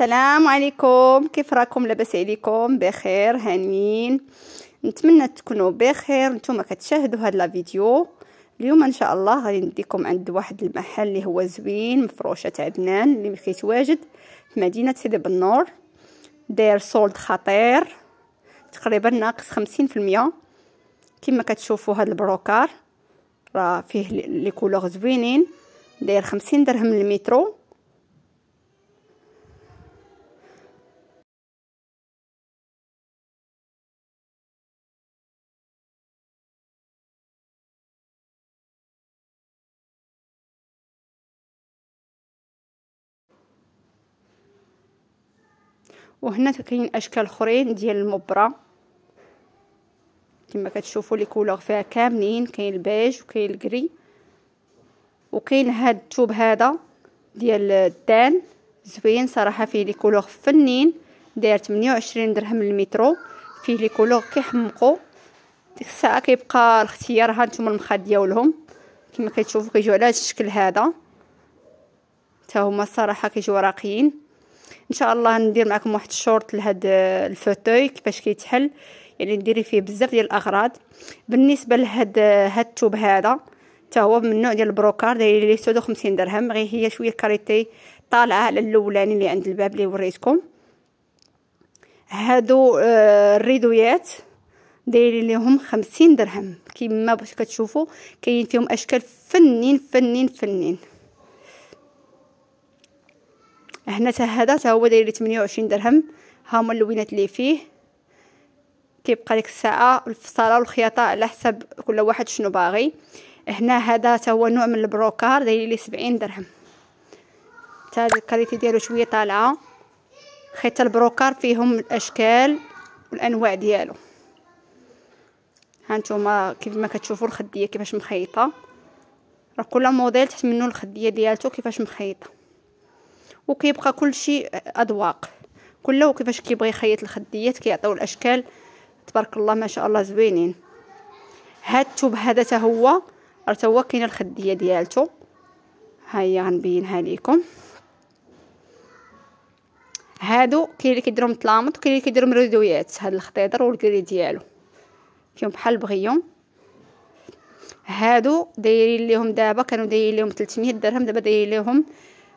السلام عليكم. كيف راكم؟ لاباس عليكم؟ بخير هانيين نتمنى تكونوا بخير. نتوما كتشاهدوا هاد la vidéo. اليوم إن شاء الله غادي نديكم عند واحد المحل اللي هو زوين مفروشات عدنان اللي كيتواجد في مدينة سيدي بنور. داير solde خطير. تقريبا ناقص خمسين في المية. كما كتشوفوا هاد البروكار راه فيه les couleurs زوينين. داير خمسين درهم المترو وهنا كاين أشكال أخرين ديال المبرة. كما كتشوفوا les couleurs فيها كاملين كاين البيج وكاين ال gris وكاين هاد الثوب هذا ديال الدان زوين صراحة فيه les couleurs فنين. داير 28 درهم المترو فيه les couleurs كيحمقوا ديك الساعة كيبقى الاختيار ها نتوما المخاد ديالهم. كما كتشوفوا كيجيو على هذا الشكل هذا. حتى هما الصراحه كيجيو راقيين. إن شاء الله ندير معكم واحد الشورت لهاد ال fauteuil كيفاش كيتحل. يعني نديري فيه بزاف ديال الأغراض. بالنسبة لهاد هاد الثوب هذا حتى هو من النوع ديال البروكار داير ليه 56 درهم. غير هي شوية qualité طالعة على الأولاني اللي عند الباب اللي وريتكم. هادو آه الريدويات دايرين ليهم 50 درهم. كيما باش كتشوفوا كاين فيهم أشكال فنين فنين فنين. هنا حتى هذا حتى هو داير لي 28 درهم. ها هما اللوينات اللي فيه. كيبقى ديك الساعة الفصاله والخياطة على حسب كل واحد شنو باغي. هنا هذا حتى هو نوع من البروكار داير لي 70 درهم. حتى ال qualité ديالو شوية طالعة. حيت البروكار فيهم الأشكال والأنواع ديالو. هانتوما كيف ما كتشوفوا الخدية كيفاش مخيطة. راه كل موديل تحت منه الخدية ديالته كيفاش مخيطة. وكيبقى كل شيء أذواق. كله كيفاش كيبغي يخيط الخديات كيعطيو الأشكال. تبارك الله ما شاء الله زوينين. هاد الثوب هذا حتى هو راه هو كاين الخدية ديالته ها هي غنبينها لكم هادو كاين اللي كيديرهم طلامط وكاين اللي كيديرهم ريدويات. هاد الخطيدر والكري ديالو. فيهم بحال بغيون هادو دايرين ليهم دابا كانوا دايرين ليهم 300 درهم دابا دايرين ليهم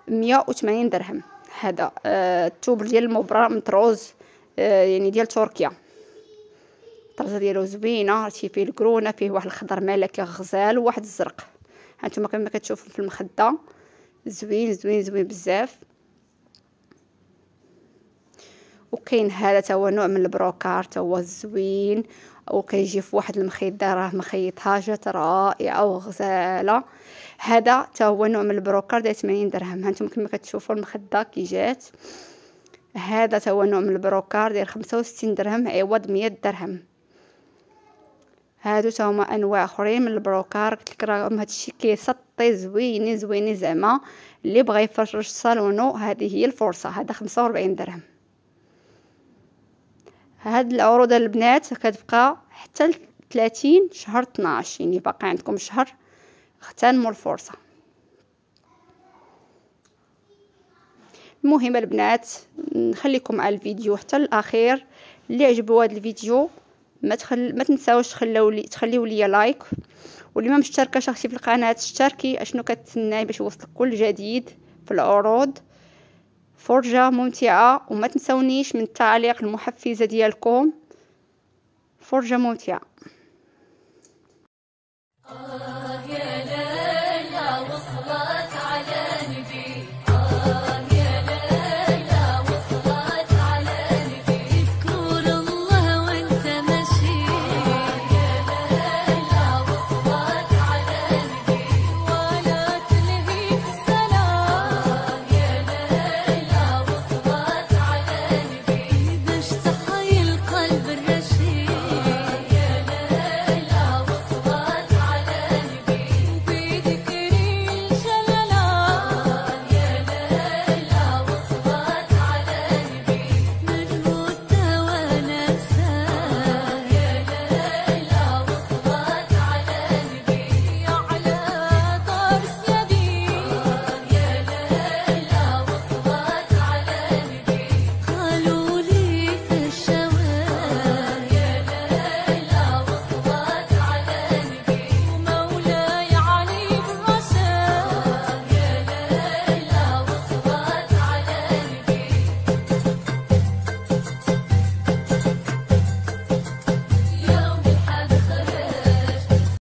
180 درهم. هذا آه الثوب ديال المبرة مطروز آه يعني ديال تركيا. الطرزه ديالو زوينة عرفتي فيه الكرونه فيه واحد الخضر ملكي غزال وواحد الزرق. هانتوما كما كتشوفوا في المخدة. زوين زوين زوين بزاف. وكاين هذا تا هو نوع من البروكار تا هو زوين وكيجي في واحد المخيطه راه مخيطها جات رائعه وغزالة. هذا تا هو نوع من البروكر داير 80 درهم. هانتوما كما كتشوفوا المخدة كي جات. هذا تا هو نوع من البروكر داير 65 درهم عوض 100 درهم. هادو تا هما أنواع أخرين من البروكار. قلت لك راهم هادشي كيسطي زوينين زوينين زعما. اللي بغى يفرش صالونو هذه هي الفرصة. هذا 45 درهم. هاد العروض البنات كتبقى حتى 30 شهر 12 يعني باقي عندكم شهر اغتنموا الفرصة. المهم البنات نخليكم على الفيديو حتى الأخير. اللي عجبوا هذا الفيديو ما تخل... ما تنساوش تخليو لي تخليو لي لايك. واللي ما مشتركاش أختي في القناة اشتركي أشنو كتسناي باش يوصلك كل جديد في العروض. فرجة ممتعة وما تنسونيش من التعليق المحفزة ديالكم. فرجة ممتعة.